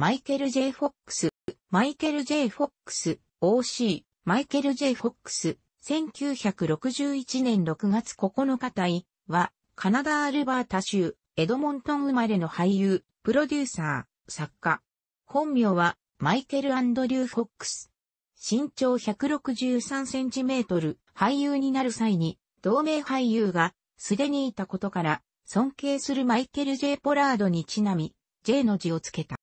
マイケル・ J・ フォックス、マイケル・ J・ フォックス、OC、マイケル・ J・ フォックス、1961年6月9日隊は、カナダ・アルバータ州、エドモントン生まれの俳優、プロデューサー、作家。本名は、マイケル・アンドリュー・フォックス。身長163センチメートル、俳優になる際に、同名俳優が、すでにいたことから、尊敬するマイケル・ジェイ・ポラードにちなみ、J の字をつけた。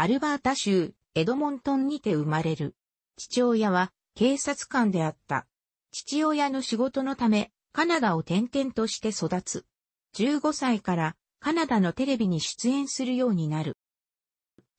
アルバータ州、エドモントンにて生まれる。父親は、警察官であった。父親の仕事のため、カナダを転々として育つ。15歳からカナダのテレビに出演するようになる。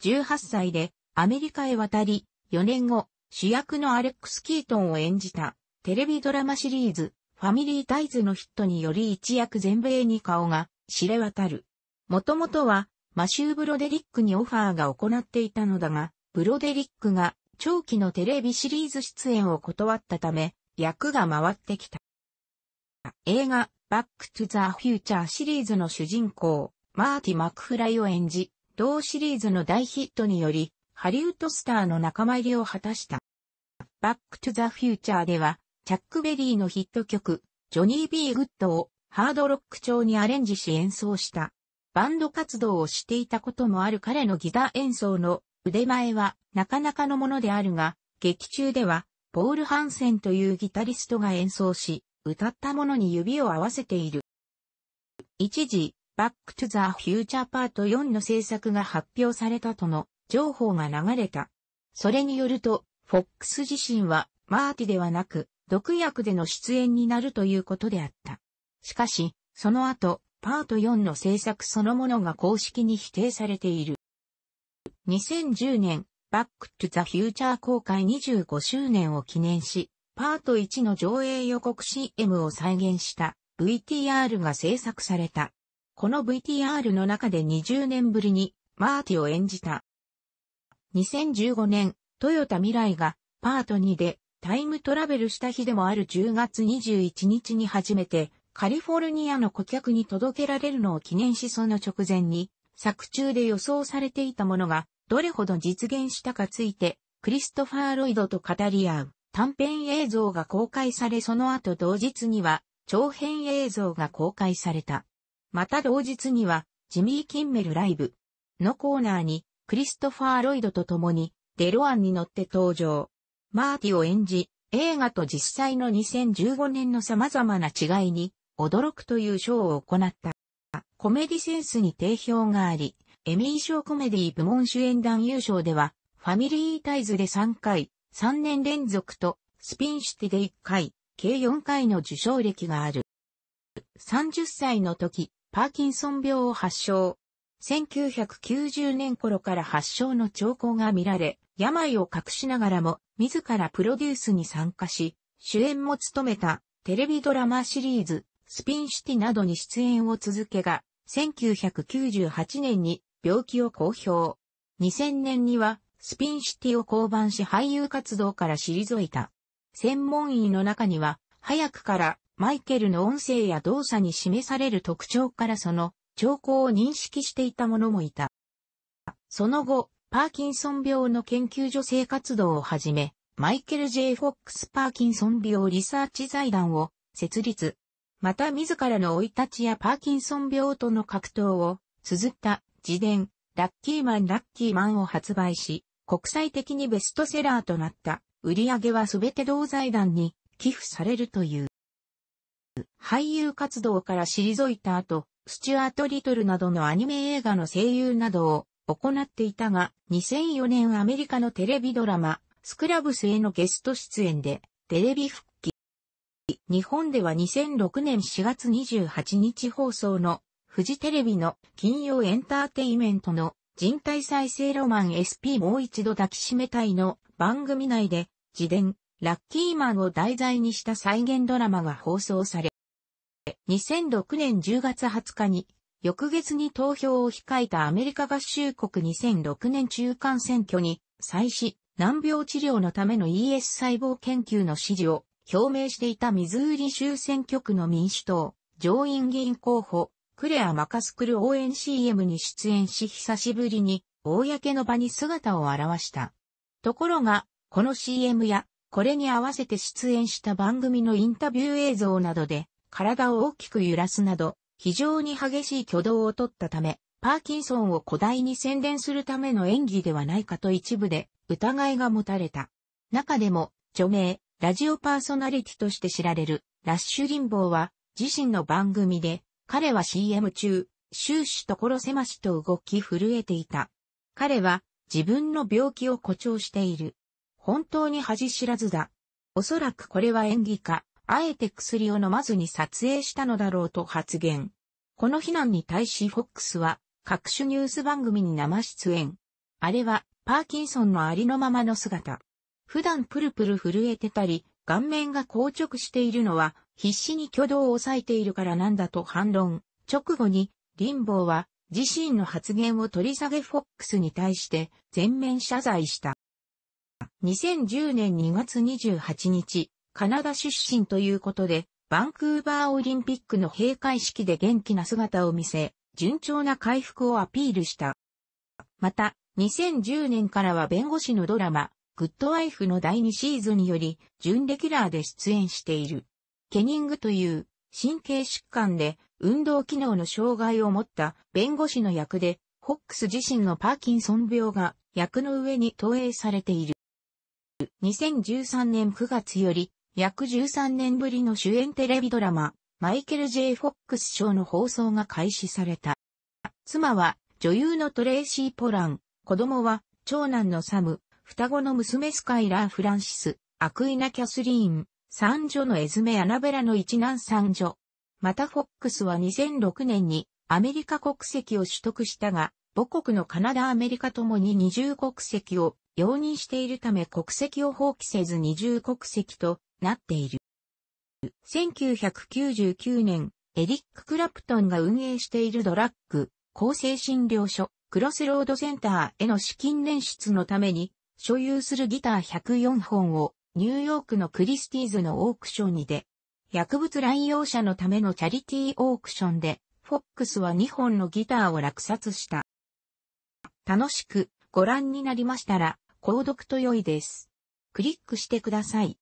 18歳でアメリカへ渡り、4年後、主役のアレックス・キートンを演じたテレビドラマシリーズ、ファミリータイズのヒットにより一躍全米に顔が知れ渡る。もともとはマシュー・ブロデリックにオファーが行っていたのだが、ブロデリックが長期のテレビシリーズ出演を断ったため、役が回ってきた。映画、バック・トゥ・ザ・フューチャーシリーズの主人公、マーティ・マクフライを演じ、同シリーズの大ヒットにより、ハリウッドスターの仲間入りを果たした。バックトゥザフューチャーでは、チャックベリーのヒット曲、ジョニー・ビー・グッドをハードロック調にアレンジし演奏した。バンド活動をしていたこともある彼のギター演奏の腕前はなかなかのものであるが、劇中では、ポール・ハンセンというギタリストが演奏し、歌ったものに指を合わせている。一時、バックトゥザフューチャーパート4の制作が発表されたとの情報が流れた。それによると、フォックス自身はマーティではなく、ドク役での出演になるということであった。しかし、その後、パート4の制作そのものが公式に否定されている。2010年、バックトゥザフューチャー公開25周年を記念し、パート1の上映予告 CM を再現した VTR が制作された。この VTR の中で20年ぶりにマーティを演じた2015年、トヨタ未来がパート2でタイムトラベルした日でもある10月21日に初めてカリフォルニアの顧客に届けられるのを記念しその直前に作中で予想されていたものがどれほど実現したかついてクリストファー・ロイドと語り合う短編映像が公開されその後同日には長編映像が公開された。また同日にはジミー・キンメルライブのコーナーにクリストファー・ロイドと共にデロアンに乗って登場。マーティを演じ、映画と実際の2015年の様々な違いに驚くという賞を行った。コメディセンスに定評があり、エミー賞コメディ部門主演男優賞では、ファミリータイズで3回、3年連続と、スピンシティで1回、計4回の受賞歴がある。30歳の時、パーキンソン病を発症。1990年頃から発症の兆候が見られ、病を隠しながらも自らプロデュースに参加し、主演も務めたテレビドラマシリーズ、スピンシティなどに出演を続けが、1998年に病気を公表。2000年にはスピンシティを降板し俳優活動から退いた。専門医の中には、早くからマイケルの音声や動作に示される特徴からその兆候を認識していた者もいた。その後、パーキンソン病の研究所生活動を始め、マイケル・ J・ フォックス・パーキンソン病リサーチ財団を設立。また自らの生い立ちやパーキンソン病との格闘を綴った自伝、ラッキーマン・ラッキーマンを発売し、国際的にベストセラーとなった売り上げはすべて同財団に寄付されるという。俳優活動から退いた後、スチュアート・リトルなどのアニメ映画の声優などを行っていたが、2004年アメリカのテレビドラマ、スクラブスへのゲスト出演で、テレビ復。日本では2006年4月28日放送のフジテレビの金曜エンターテイメントの人体再生ロマン SP もう一度抱きしめたいの番組内で自伝ラッキーマンを題材にした再現ドラマが放送され、2006年10月20日に、翌月に投票を控えたアメリカ合衆国2006年中間選挙に、再し、難病治療のための ES 細胞研究の支持を表明していたミズーリ州選挙区の民主党、上院議員候補、クレア・マカスクル応援 CM に出演し久しぶりに公の場に姿を現した。ところが、この CM や、これに合わせて出演した番組のインタビュー映像などで、体を大きく揺らすなど、非常に激しい挙動をとったため、パーキンソンを古代に宣伝するための演技ではないかと一部で疑いが持たれた。中でも、著名、ラジオパーソナリティとして知られる、ラッシュリンボーは、自身の番組で、彼は CM 中、終始所狭しと動き震えていた。彼は、自分の病気を誇張している。本当に恥知らずだ。おそらくこれは演技か、あえて薬を飲まずに撮影したのだろうと発言。この非難に対しフォックスは、各種ニュース番組に生出演。あれは、パーキンソンのありのままの姿。普段プルプル震えてたり、顔面が硬直しているのは、必死に挙動を抑えているからなんだと反論。直後に、リンボーは、自身の発言を取り下げフォックスに対して全面謝罪した。2010年2月28日、カナダ出身ということで、バンクーバーオリンピックの閉会式で元気な姿を見せ、順調な回復をアピールした。また、2010年からは弁護士のドラマ、グッドワイフの第2シーズンにより、準レギュラーで出演している。ケニングという神経疾患で運動機能の障害を持った弁護士の役で、ホックス自身のパーキンソン病が役の上に投影されている。2013年9月より約13年ぶりの主演テレビドラマ、マイケル・ J・ フォックス賞の放送が開始された。妻は女優のトレーシー・ポラン、子供は長男のサム、双子の娘スカイラー・フランシス、アクイナ・キャスリーン、三女のエズメ・アナベラの一男三女。またフォックスは2006年にアメリカ国籍を取得したが、母国のカナダ・アメリカともに二重国籍を容認しているため国籍を放棄せず二重国籍となっている。1999年、エリック・クラプトンが運営しているドラッグ、厚生診療所、クロスロードセンターへの資金捻出のために、所有するギター104本をニューヨークのクリスティーズのオークションにて、薬物乱用者のためのチャリティーオークションで、フォックスは2本のギターを落札した。楽しくご覧になりましたら、購読と良いです。クリックしてください。